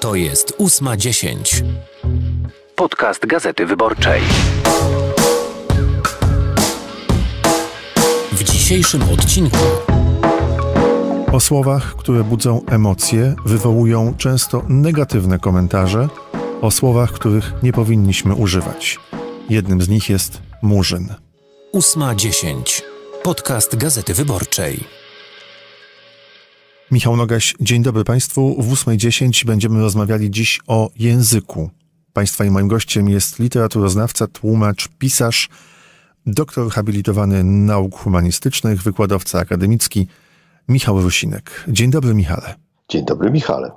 To jest ósma dziesięć. Podcast Gazety Wyborczej. W dzisiejszym odcinku O słowach, które budzą emocje, wywołują często negatywne komentarze, o słowach, których nie powinniśmy używać. Jednym z nich jest murzyn. ósma dziesięć. Podcast Gazety Wyborczej. Michał Nogaś, dzień dobry Państwu. W 8.10 będziemy rozmawiali dziś o języku. Państwa i moim gościem jest literaturoznawca, tłumacz, pisarz, doktor habilitowany nauk humanistycznych, wykładowca akademicki Michał Rusinek. Dzień dobry Michale. Dzień dobry, Michale.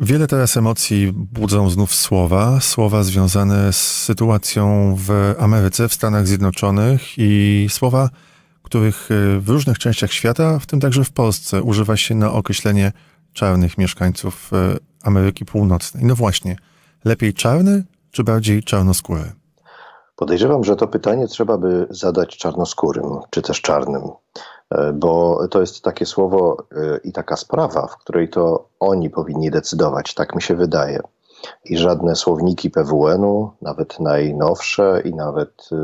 Wiele teraz emocji budzą znów słowa, słowa związane z sytuacją w Ameryce, w Stanach Zjednoczonych i słowa, których y, w różnych częściach świata, w tym także w Polsce, używa się na określenie czarnych mieszkańców y, Ameryki Północnej. No właśnie, lepiej czarny czy bardziej czarnoskóry? Podejrzewam, że to pytanie trzeba by zadać czarnoskórym, czy też czarnym, e, bo to jest takie słowo e, i taka sprawa, w której to oni powinni decydować, tak mi się wydaje. I żadne słowniki PWN-u, nawet najnowsze i nawet e,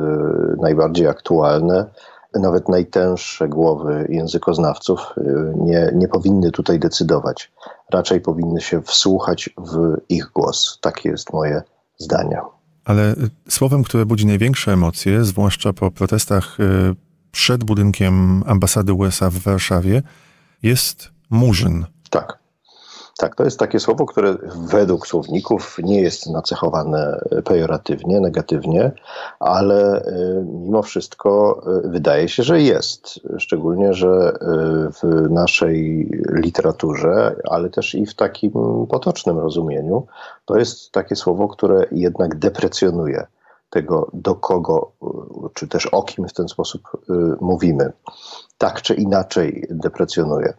najbardziej aktualne, nawet najtęższe głowy językoznawców nie, nie powinny tutaj decydować. Raczej powinny się wsłuchać w ich głos. Takie jest moje zdanie. Ale y, słowem, które budzi największe emocje, zwłaszcza po protestach y, przed budynkiem ambasady USA w Warszawie, jest murzyn. Tak. Tak, to jest takie słowo, które według słowników nie jest nacechowane pejoratywnie, negatywnie, ale y, mimo wszystko y, wydaje się, że jest. Szczególnie, że w naszej literaturze, ale też i w takim potocznym rozumieniu, to jest takie słowo, które jednak deprecjonuje tego, do kogo, czy też o kim w ten sposób mówimy. Tak czy inaczej deprecjonuje.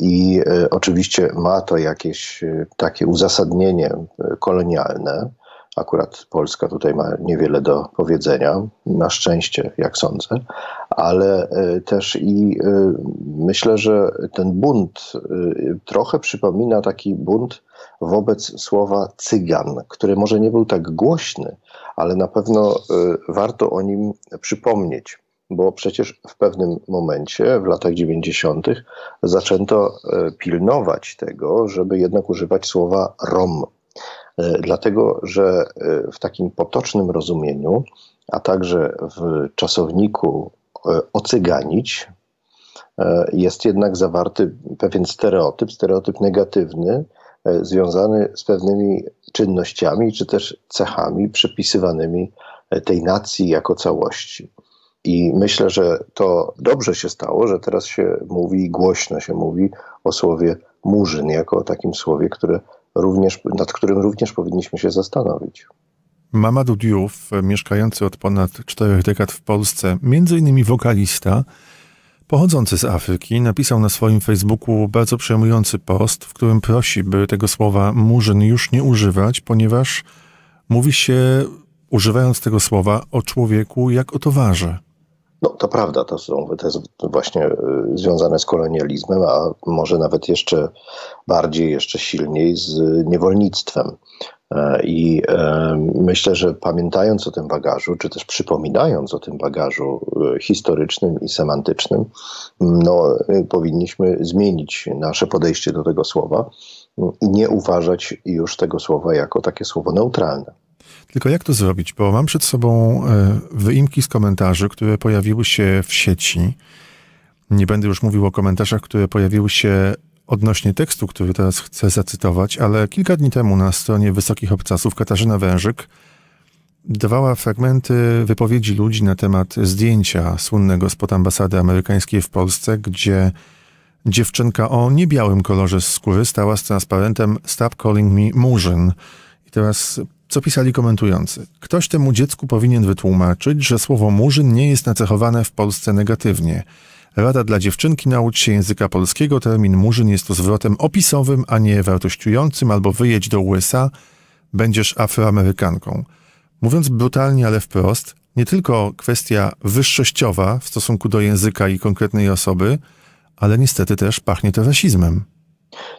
I e, oczywiście ma to jakieś e, takie uzasadnienie e, kolonialne. Akurat Polska tutaj ma niewiele do powiedzenia, na szczęście, jak sądzę, ale też i myślę, że ten bunt trochę przypomina taki bunt wobec słowa cygan, który może nie był tak głośny, ale na pewno warto o nim przypomnieć bo przecież w pewnym momencie, w latach 90., zaczęto e, pilnować tego, żeby jednak używać słowa Rom. E, dlatego, że e, w takim potocznym rozumieniu, a także w czasowniku ocyganić, jest jednak zawarty pewien stereotyp, stereotyp negatywny, związany z pewnymi czynnościami czy też cechami przypisywanymi tej nacji jako całości. I myślę, że to dobrze się stało, że teraz się mówi, głośno się mówi o słowie murzyn, jako o takim słowie, które również, nad którym również powinniśmy się zastanowić. Mamadou Diouf, mieszkający od ponad czterech dekad w Polsce, między innymi wokalista, pochodzący z Afryki, napisał na swoim Facebooku bardzo przejmujący post, w którym prosi, by tego słowa murzyn już nie używać, ponieważ mówi się, używając tego słowa, o człowieku jak o towarze. No to prawda, to są to jest właśnie y, związane z kolonializmem, a może nawet jeszcze bardziej, jeszcze silniej z niewolnictwem. E, I e, myślę, że pamiętając o tym bagażu, czy też przypominając o tym bagażu y, historycznym i semantycznym, no, y, powinniśmy zmienić nasze podejście do tego słowa i nie uważać już tego słowa jako takie słowo neutralne. Tylko jak to zrobić? Bo mam przed sobą e, wyimki z komentarzy, które pojawiły się w sieci. Nie będę już mówił o komentarzach, które pojawiły się odnośnie tekstu, który teraz chcę zacytować, ale kilka dni temu na stronie Wysokich Obcasów Katarzyna Wężyk dawała fragmenty wypowiedzi ludzi na temat zdjęcia słynnego spod ambasady amerykańskiej w Polsce, gdzie dziewczynka o niebiałym kolorze skóry stała z transparentem Stop calling me Murzyn. I teraz co pisali komentujący? Ktoś temu dziecku powinien wytłumaczyć, że słowo murzyn nie jest nacechowane w Polsce negatywnie. Rada dla dziewczynki naucz się języka polskiego. Termin murzyn jest to zwrotem opisowym, a nie wartościującym, albo wyjedź do USA, będziesz afroamerykanką. Mówiąc brutalnie, ale wprost, nie tylko kwestia wyższościowa w stosunku do języka i konkretnej osoby, ale niestety też pachnie to rasizmem.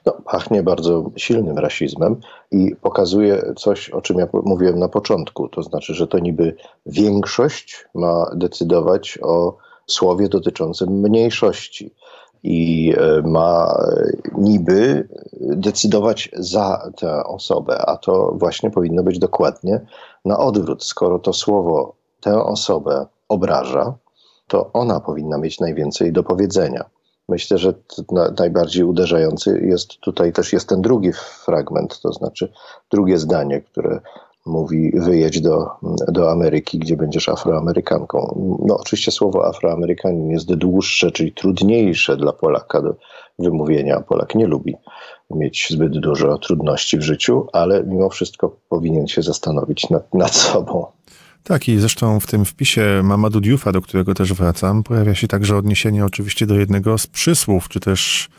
No, pachnie bardzo silnym rasizmem i pokazuje coś, o czym ja mówiłem na początku. To znaczy, że to niby większość ma decydować o słowie dotyczącym mniejszości i e, ma niby decydować za tę osobę, a to właśnie powinno być dokładnie na odwrót. Skoro to słowo tę osobę obraża, to ona powinna mieć najwięcej do powiedzenia. Myślę, że najbardziej uderzający jest tutaj też jest ten drugi fragment, to znaczy drugie zdanie, które mówi wyjedź do, do Ameryki, gdzie będziesz Afroamerykanką. No oczywiście słowo Afroamerykanin jest dłuższe, czyli trudniejsze dla Polaka do wymówienia. Polak nie lubi mieć zbyt dużo trudności w życiu, ale mimo wszystko powinien się zastanowić nad, nad sobą. Tak, i zresztą w tym wpisie Mamadou Diouf'a, do którego też wracam, pojawia się także odniesienie oczywiście do jednego z przysłów, czy też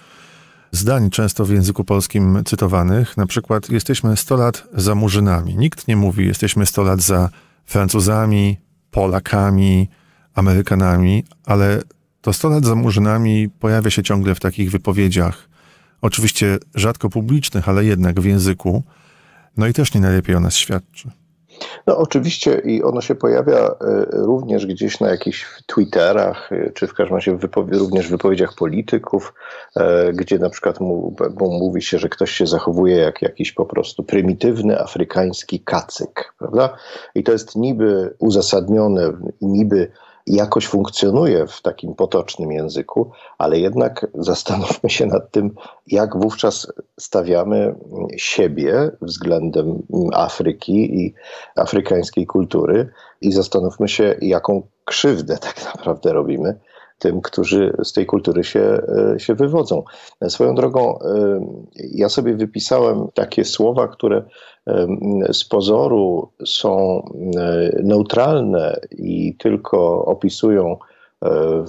zdań często w języku polskim cytowanych. Na przykład jesteśmy 100 lat za Murzynami. Nikt nie mówi jesteśmy 100 lat za Francuzami, Polakami, Amerykanami, ale to 100 lat za Murzynami pojawia się ciągle w takich wypowiedziach, oczywiście rzadko publicznych, ale jednak w języku. No i też nie najlepiej o nas świadczy. No oczywiście i ono się pojawia e, również gdzieś na jakichś Twitterach, e, czy w każdym razie wypowie również w wypowiedziach polityków, e, gdzie na przykład mówi się, że ktoś się zachowuje jak jakiś po prostu prymitywny afrykański kacyk, prawda? I to jest niby uzasadnione, niby jakoś funkcjonuje w takim potocznym języku, ale jednak zastanówmy się nad tym, jak wówczas stawiamy siebie względem Afryki i afrykańskiej kultury i zastanówmy się, jaką krzywdę tak naprawdę robimy tym, którzy z tej kultury się, e, się wywodzą. Swoją drogą, e, ja sobie wypisałem takie słowa, które e, z pozoru są neutralne i tylko opisują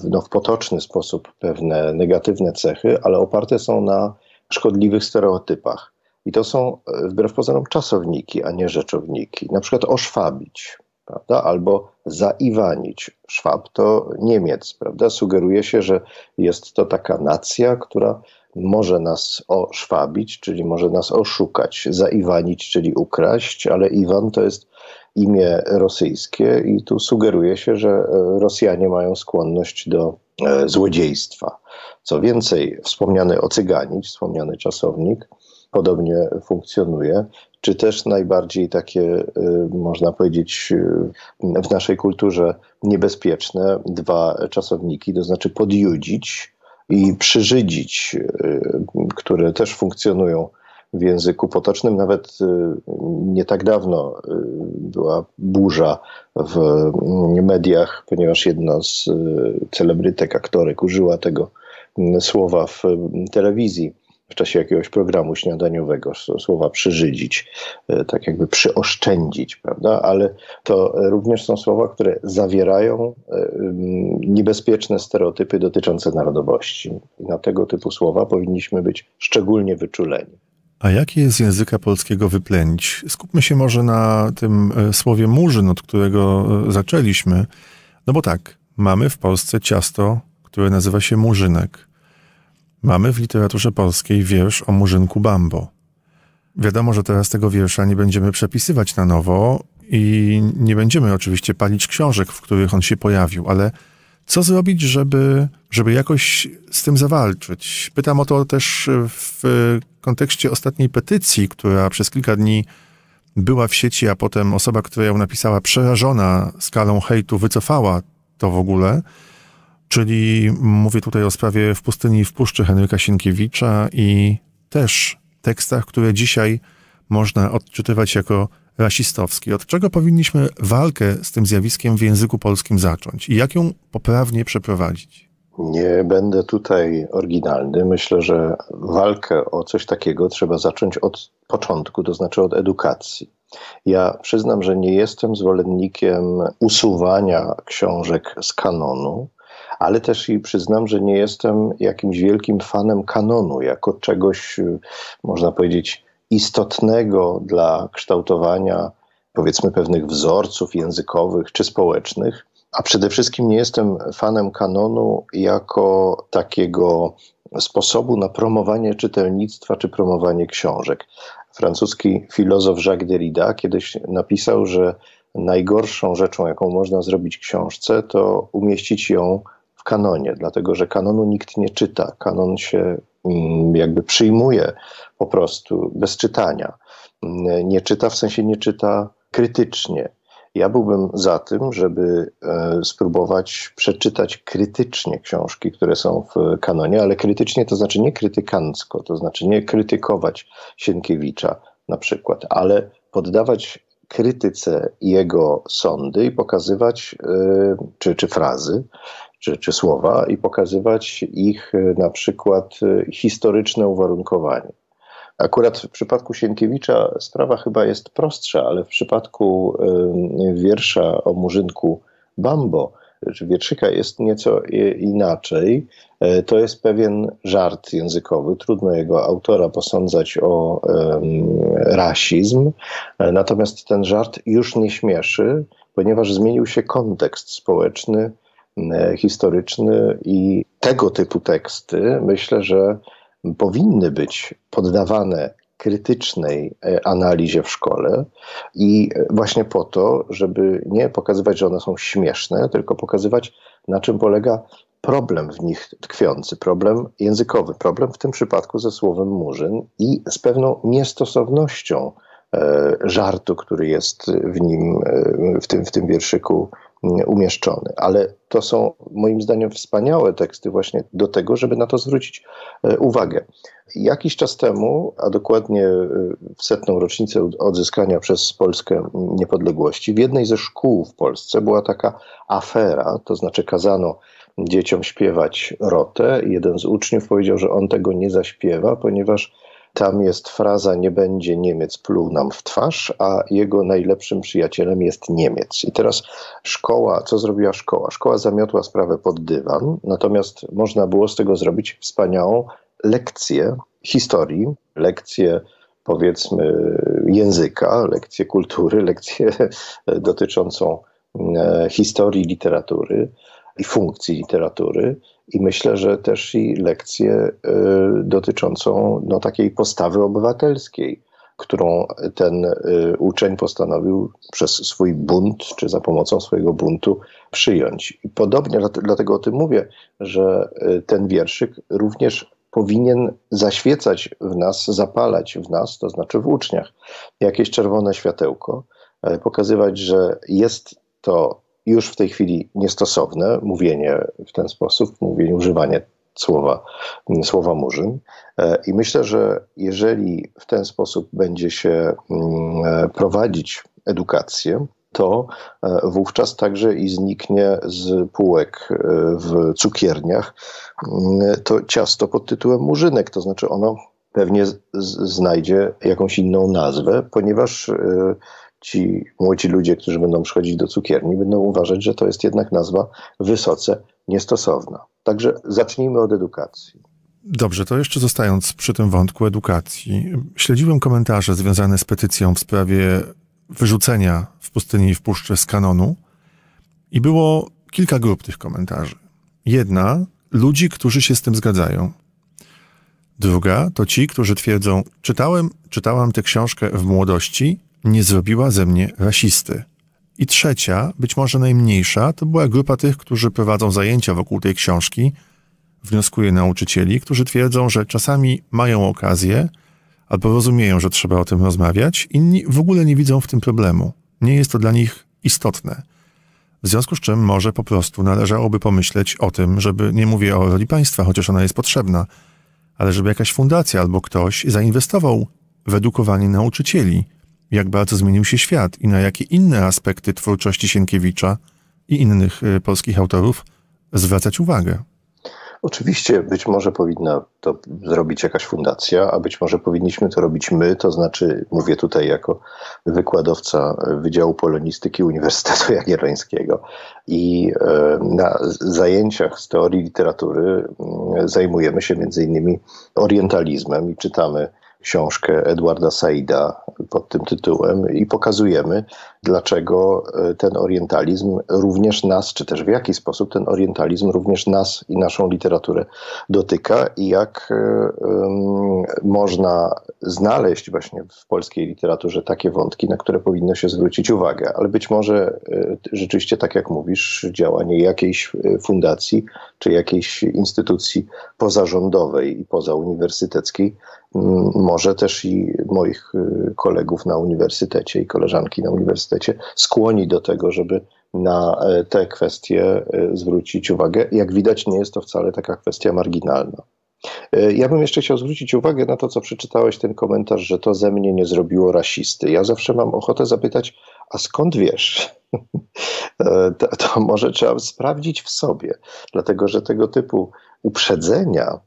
no, w potoczny sposób pewne negatywne cechy, ale oparte są na szkodliwych stereotypach. I to są wbrew pozorom czasowniki, a nie rzeczowniki. Na przykład oszwabić prawda? albo zaiwanić. Szwab to Niemiec, prawda? Sugeruje się, że jest to taka nacja, która może nas oszwabić, czyli może nas oszukać, zaiwanić, czyli ukraść, ale Iwan to jest imię rosyjskie i tu sugeruje się, że e, Rosjanie mają skłonność do e, złodziejstwa. Co więcej, wspomniany ocyganić, wspomniany czasownik, podobnie funkcjonuje czy też najbardziej takie, y, można powiedzieć, y, w naszej kulturze niebezpieczne dwa czasowniki, to znaczy podjudzić i przyżydzić, y, które też funkcjonują w języku potocznym. Nawet nie tak dawno była burza w mediach, ponieważ jedna z celebrytek, aktorek użyła tego słowa w telewizji w czasie jakiegoś programu śniadaniowego słowa przyżydzić, e, tak jakby przyoszczędzić, prawda? Ale to również są słowa, które zawierają e, niebezpieczne stereotypy dotyczące narodowości. I na tego typu słowa powinniśmy być szczególnie wyczuleni. A jak je z języka polskiego wyplenić? Skupmy się może na tym e, słowie murzyn, od którego zaczęliśmy. No bo tak, mamy w Polsce ciasto, które nazywa się murzynek. Mamy w literaturze polskiej wiersz o murzynku Bambo. Wiadomo, że teraz tego wiersza nie będziemy przepisywać na nowo i nie będziemy oczywiście palić książek, w których on się pojawił, ale co zrobić, żeby, żeby jakoś z tym zawalczyć? Pytam o to też w kontekście ostatniej petycji, która przez kilka dni była w sieci, a potem osoba, która ją napisała, przerażona skalą hejtu, wycofała to w ogóle. Czyli mówię tutaj o sprawie w pustyni i w puszczy Henryka Sienkiewicza i też tekstach, które dzisiaj można odczytywać jako rasistowskie. Od czego powinniśmy walkę z tym zjawiskiem w języku polskim zacząć i jak ją poprawnie przeprowadzić? Nie będę tutaj oryginalny. Myślę, że walkę o coś takiego trzeba zacząć od początku, to znaczy od edukacji. Ja przyznam, że nie jestem zwolennikiem usuwania książek z kanonu, ale też i przyznam, że nie jestem jakimś wielkim fanem kanonu, jako czegoś, y, można powiedzieć, istotnego dla kształtowania, powiedzmy, pewnych wzorców językowych czy społecznych. A przede wszystkim nie jestem fanem kanonu jako takiego sposobu na promowanie czytelnictwa czy promowanie książek. Francuski filozof Jacques Derrida kiedyś napisał, że najgorszą rzeczą, jaką można zrobić książce, to umieścić ją w kanonie, dlatego że kanonu nikt nie czyta. Kanon się mm, jakby przyjmuje po prostu bez czytania. Mm, nie czyta w sensie nie czyta krytycznie. Ja byłbym za tym, żeby e, spróbować przeczytać krytycznie książki, które są w kanonie, ale krytycznie to znaczy nie krytykancko, to znaczy nie krytykować Sienkiewicza na przykład, ale poddawać krytyce jego sądy i pokazywać, e, czy, czy frazy, czy, czy słowa, i pokazywać ich e, na przykład historyczne uwarunkowanie. Akurat w przypadku Sienkiewicza sprawa chyba jest prostsza, ale w przypadku wiersza o murzynku Bambo, czy wierszyka jest nieco inaczej. E, to jest pewien żart językowy. Trudno jego autora posądzać o um, rasizm, e, natomiast ten żart już nie śmieszy, ponieważ zmienił się kontekst społeczny, e, historyczny i tego typu teksty myślę, że powinny być poddawane krytycznej e, analizie w szkole i właśnie po to, żeby nie pokazywać, że one są śmieszne, tylko pokazywać, na czym polega problem w nich tkwiący, problem językowy, problem w tym przypadku ze słowem murzyn i z pewną niestosownością e, żartu, który jest w nim, e, w tym, w tym wierszyku umieszczony. Ale to są moim zdaniem wspaniałe teksty właśnie do tego, żeby na to zwrócić e, uwagę. Jakiś czas temu, a dokładnie e, w setną rocznicę odzyskania przez Polskę niepodległości, w jednej ze szkół w Polsce była taka afera, to znaczy kazano dzieciom śpiewać rotę. Jeden z uczniów powiedział, że on tego nie zaśpiewa, ponieważ tam jest fraza nie będzie Niemiec pluł nam w twarz, a jego najlepszym przyjacielem jest Niemiec. I teraz szkoła, co zrobiła szkoła? Szkoła zamiotła sprawę pod dywan, natomiast można było z tego zrobić wspaniałą lekcję historii, lekcję powiedzmy języka, lekcję kultury, lekcję dotyczącą e, historii literatury i funkcji literatury i myślę, że też i lekcję y, dotyczącą no, takiej postawy obywatelskiej, którą ten y, uczeń postanowił przez swój bunt, czy za pomocą swojego buntu przyjąć. I podobnie, dlatego o tym mówię, że y, ten wierszyk również powinien zaświecać w nas, zapalać w nas, to znaczy w uczniach, jakieś czerwone światełko, pokazywać, że jest to już w tej chwili niestosowne mówienie w ten sposób, mówienie, używanie słowa, słowa murzyn. E, I myślę, że jeżeli w ten sposób będzie się mm, e, prowadzić edukację, to e, wówczas także i zniknie z półek w cukierniach mm, to ciasto pod tytułem murzynek, to znaczy ono pewnie znajdzie jakąś inną nazwę, ponieważ ci młodzi ludzie, którzy będą przychodzić do cukierni, będą uważać, że to jest jednak nazwa wysoce niestosowna. Także zacznijmy od edukacji. Dobrze, to jeszcze zostając przy tym wątku edukacji, śledziłem komentarze związane z petycją w sprawie wyrzucenia w pustyni i w puszczy z kanonu i było kilka grup tych komentarzy. Jedna, ludzi, którzy się z tym zgadzają. Druga to ci, którzy twierdzą, czytałem, czytałam tę książkę w młodości nie zrobiła ze mnie rasisty. I trzecia, być może najmniejsza, to była grupa tych, którzy prowadzą zajęcia wokół tej książki. Wnioskuję nauczycieli, którzy twierdzą, że czasami mają okazję albo rozumieją, że trzeba o tym rozmawiać, inni w ogóle nie widzą w tym problemu. Nie jest to dla nich istotne. W związku z czym może po prostu należałoby pomyśleć o tym, żeby, nie mówię o roli państwa, chociaż ona jest potrzebna, ale żeby jakaś fundacja albo ktoś zainwestował w edukowanie nauczycieli, jak bardzo zmienił się świat i na jakie inne aspekty twórczości Sienkiewicza i innych y, polskich autorów zwracać uwagę. Oczywiście, być może powinna to zrobić jakaś fundacja, a być może powinniśmy to robić my, to znaczy, mówię tutaj jako wykładowca Wydziału Polonistyki Uniwersytetu Jagiellońskiego. I e, na zajęciach z teorii literatury mm, zajmujemy się między innymi orientalizmem i czytamy książkę Edwarda Saida pod tym tytułem i pokazujemy, dlaczego e, ten orientalizm również nas, czy też w jaki sposób ten orientalizm również nas i naszą literaturę dotyka i jak um, można znaleźć właśnie w polskiej literaturze takie wątki, na które powinno się zwrócić uwagę. Ale być może rzeczywiście, tak jak mówisz, działanie jakiejś fundacji czy jakiejś instytucji pozarządowej i pozauniwersyteckiej może też i moich kolegów na uniwersytecie i koleżanki na uniwersytecie skłoni do tego, żeby na e, te kwestie e, zwrócić uwagę. Jak widać, nie jest to wcale taka kwestia marginalna. E, ja bym jeszcze chciał zwrócić uwagę na to, co przeczytałeś, ten komentarz, że to ze mnie nie zrobiło rasisty. Ja zawsze mam ochotę zapytać, a skąd wiesz? to, to może trzeba sprawdzić w sobie, dlatego że tego typu uprzedzenia,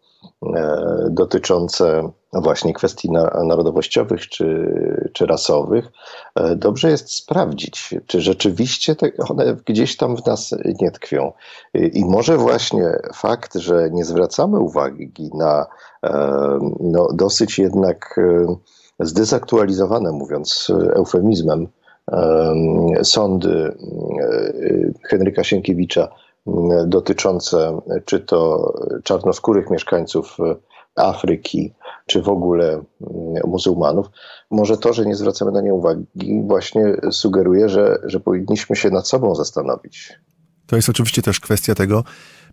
dotyczące właśnie kwestii narodowościowych czy, czy rasowych, e, dobrze jest sprawdzić, czy rzeczywiście one gdzieś tam w nas nie tkwią. I może właśnie fakt, że nie zwracamy uwagi na e, no, dosyć jednak zdezaktualizowane, mówiąc eufemizmem, sądy Henryka Sienkiewicza dotyczące czy to czarnoskórych mieszkańców Afryki, czy w ogóle muzułmanów, może to, że nie zwracamy na nie uwagi, właśnie sugeruje, że, że powinniśmy się nad sobą zastanowić. To jest oczywiście też kwestia tego,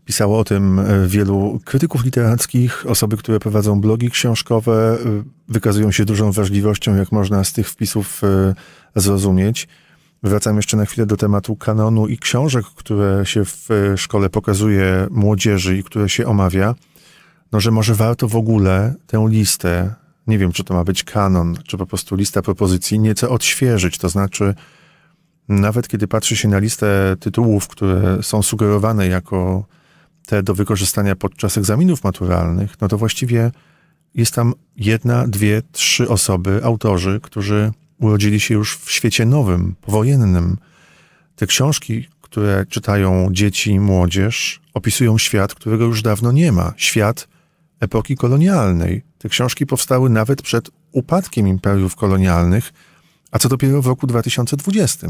pisało o tym e, wielu krytyków literackich, osoby, które prowadzą blogi książkowe, e, wykazują się dużą wrażliwością, jak można z tych wpisów e, zrozumieć. Wracam jeszcze na chwilę do tematu kanonu i książek, które się w szkole pokazuje młodzieży i które się omawia. No, że może warto w ogóle tę listę, nie wiem, czy to ma być kanon, czy po prostu lista propozycji, nieco odświeżyć. To znaczy, nawet kiedy patrzy się na listę tytułów, które są sugerowane jako te do wykorzystania podczas egzaminów maturalnych, no to właściwie jest tam jedna, dwie, trzy osoby, autorzy, którzy urodzili się już w świecie nowym, powojennym. Te książki, które czytają dzieci i młodzież, opisują świat, którego już dawno nie ma. Świat epoki kolonialnej. Te książki powstały nawet przed upadkiem imperiów kolonialnych, a co dopiero w roku 2020.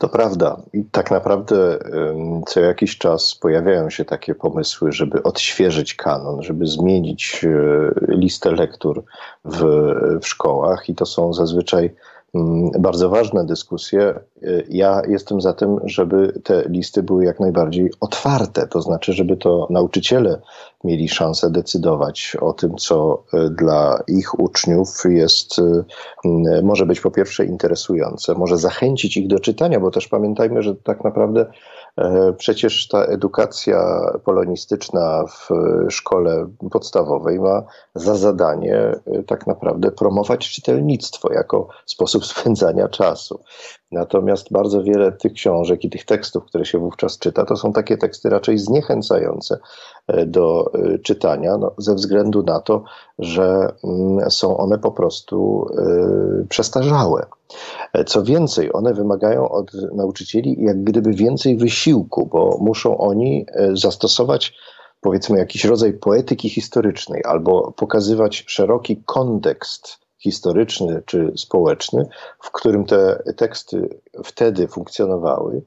To prawda. I tak naprawdę co jakiś czas pojawiają się takie pomysły, żeby odświeżyć kanon, żeby zmienić e, listę lektur w, w szkołach, i to są zazwyczaj bardzo ważne dyskusje. Y, ja jestem za tym, żeby te listy były jak najbardziej otwarte, to znaczy, żeby to nauczyciele mieli szansę decydować o tym, co y, dla ich uczniów jest, y, może być po pierwsze interesujące, może zachęcić ich do czytania, bo też pamiętajmy, że tak naprawdę przecież ta edukacja polonistyczna w szkole podstawowej ma za zadanie e, tak naprawdę promować czytelnictwo jako sposób spędzania czasu. Natomiast bardzo wiele tych książek i tych tekstów, które się wówczas czyta, to są takie teksty raczej zniechęcające e, do e, czytania, no, ze względu na to, że mm, są one po prostu y, przestarzałe. Co więcej, one wymagają od nauczycieli jak gdyby więcej wysiłku, bo muszą oni zastosować powiedzmy jakiś rodzaj poetyki historycznej albo pokazywać szeroki kontekst historyczny czy społeczny, w którym te teksty wtedy funkcjonowały.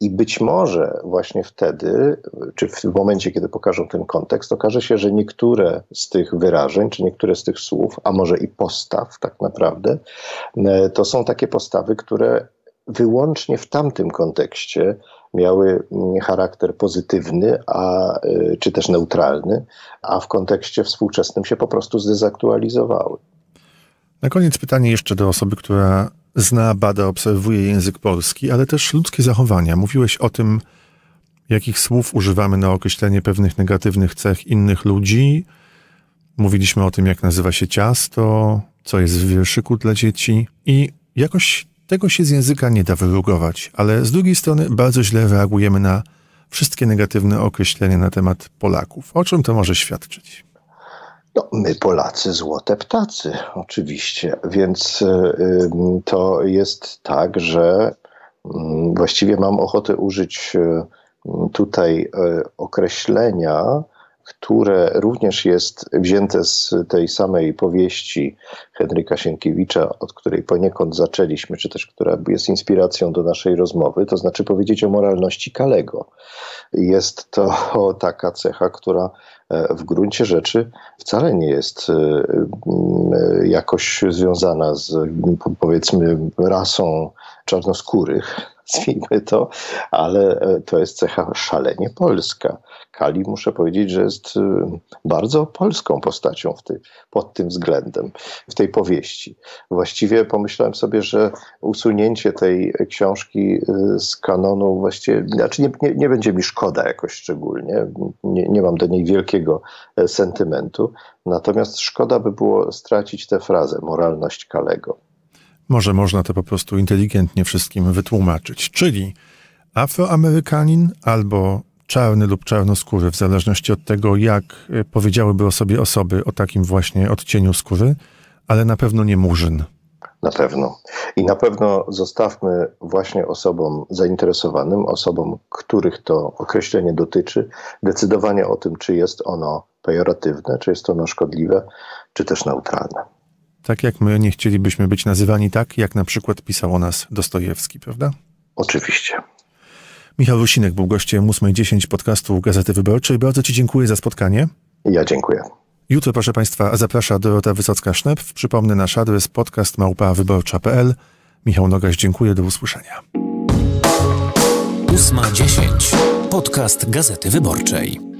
I być może właśnie wtedy, czy w momencie, kiedy pokażą ten kontekst, okaże się, że niektóre z tych wyrażeń, czy niektóre z tych słów, a może i postaw, tak naprawdę, e, to są takie postawy, które wyłącznie w tamtym kontekście miały mm, charakter pozytywny, a, e, czy też neutralny, a w kontekście współczesnym się po prostu zdezaktualizowały. Na koniec pytanie jeszcze do osoby, która zna, bada, obserwuje język polski, ale też ludzkie zachowania. Mówiłeś o tym, jakich słów używamy na określenie pewnych negatywnych cech innych ludzi. Mówiliśmy o tym, jak nazywa się ciasto, co jest w wierszyku dla dzieci i jakoś tego się z języka nie da wyrugować, ale z drugiej strony bardzo źle reagujemy na wszystkie negatywne określenia na temat Polaków. O czym to może świadczyć? No, my Polacy złote ptacy, oczywiście, więc y, y, to jest tak, że mm, właściwie mam ochotę użyć y, tutaj określenia, które również jest wzięte z tej samej powieści Henryka Sienkiewicza, od której poniekąd zaczęliśmy, czy też która jest inspiracją do naszej rozmowy, to znaczy powiedzieć o moralności Kalego. Jest to taka cecha, która w gruncie rzeczy wcale nie jest e, e, jakoś związana z powiedzmy rasą czarnoskórych, nazwijmy to, ale to jest cecha szalenie polska. Kali muszę powiedzieć, że jest y, bardzo polską postacią pod tym względem, w tej powieści. Właściwie pomyślałem sobie, że usunięcie tej książki y, z kanonu właściwie, znaczy nie, nie, nie będzie mi szkoda jakoś szczególnie, nie, nie mam do niej wielkiego e, sentymentu, natomiast szkoda by było stracić tę frazę, moralność Kalego. Może można to po prostu inteligentnie wszystkim wytłumaczyć, czyli Afroamerykanin albo czarny lub czarnoskóry, w zależności od tego, jak e, powiedziałyby o sobie osoby o takim właśnie odcieniu skóry, ale na pewno nie murzyn. Na pewno. I na pewno zostawmy właśnie osobom zainteresowanym, osobom, których to określenie dotyczy, decydowanie o tym, czy jest ono pejoratywne, czy jest ono szkodliwe, czy też neutralne. Tak jak my nie chcielibyśmy być nazywani tak, jak na przykład pisał o nas Dostojewski, prawda? Oczywiście. Michał Rusinek był gościem 8.10 podcastu Gazety Wyborczej. Bardzo Ci dziękuję za spotkanie. Ja dziękuję. Jutro, proszę Państwa, zaprasza Dorota Wysocka-Sznep. Przypomnę nasz adres podcast małpawyborcza.pl. Michał Nogaś, dziękuję. Do usłyszenia. 8.10. Podcast Gazety Wyborczej.